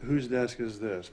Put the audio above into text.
whose desk is this?